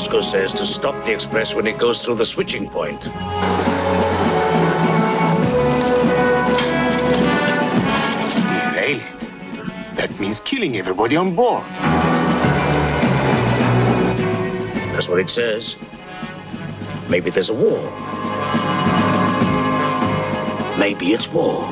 says to stop the express when it goes through the switching point. Derail it. That means killing everybody on board. That's what it says. Maybe there's a war. Maybe it's war.